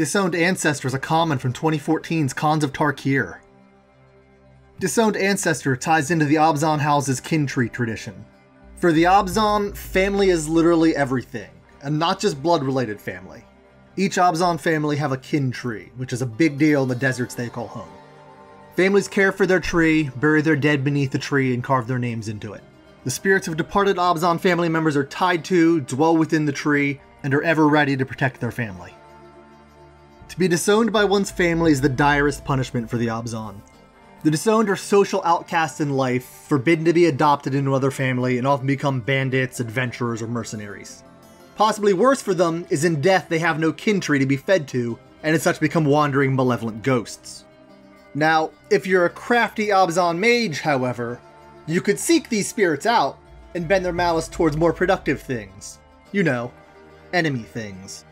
Disowned Ancestor is a common from 2014's Khans of Tarkir. Disowned Ancestor ties into the Abzan House's kin tree tradition. For the Abzan, family is literally everything, and not just blood related family. Each Abzan family have a kin tree, which is a big deal in the deserts they call home. Families care for their tree, bury their dead beneath the tree, and carve their names into it. The spirits of departed Abzan family members are tied to, dwell within the tree, and are ever ready to protect their family. To be disowned by one's family is the direst punishment for the Abzan. The disowned are social outcasts in life, forbidden to be adopted into another family, and often become bandits, adventurers, or mercenaries. Possibly worse for them is in death they have no kin tree to be fed to, and as such become wandering malevolent ghosts. Now, if you're a crafty Abzan mage, however, you could seek these spirits out and bend their malice towards more productive things. You know, enemy things.